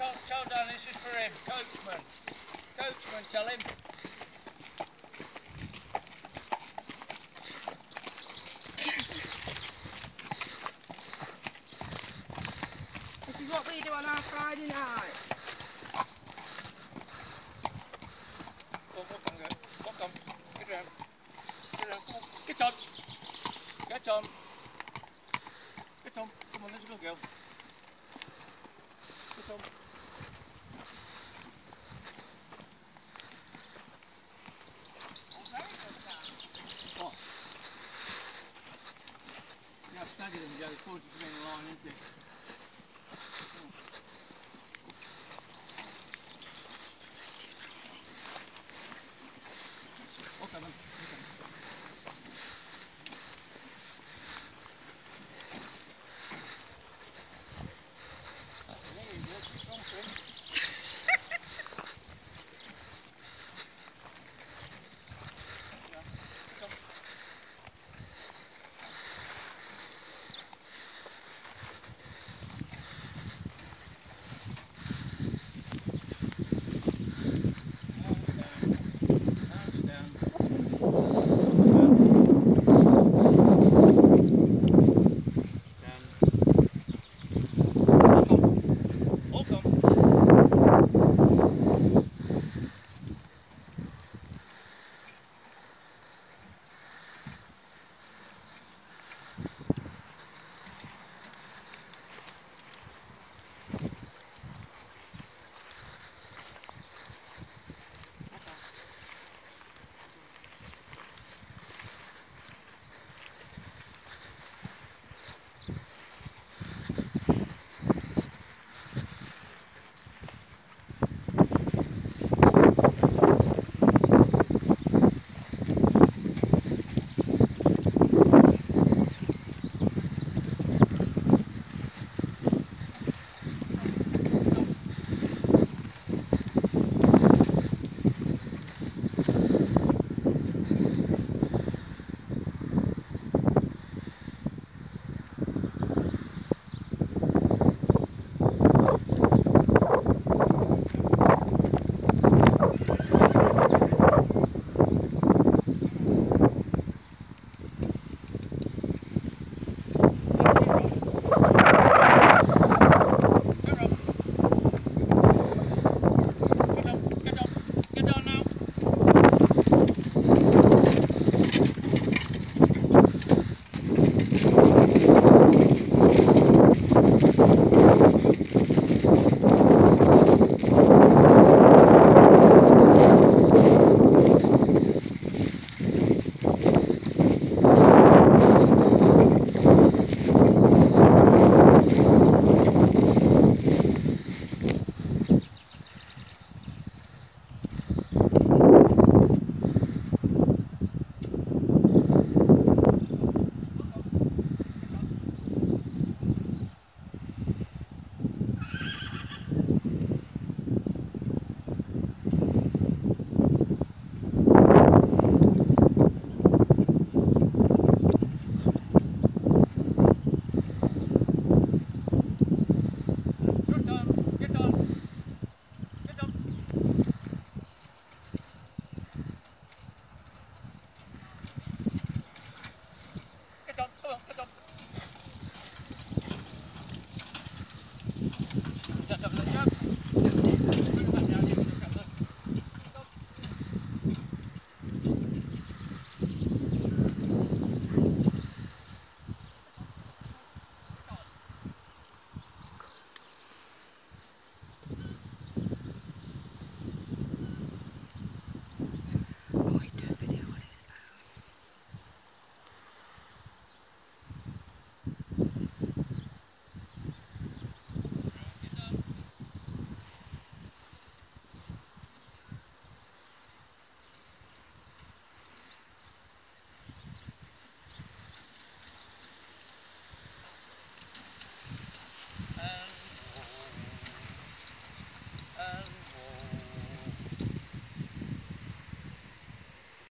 tell, tell Dan this is for him, coachman. Coachman, tell him. This is what we do on our Friday night. Come on, walk on, go. Walk on. Get around. Get around. Come on. Get on. Get on. Get on. Come on, let's go, girl. Get on. supposed to bring along, is it? Okay, then.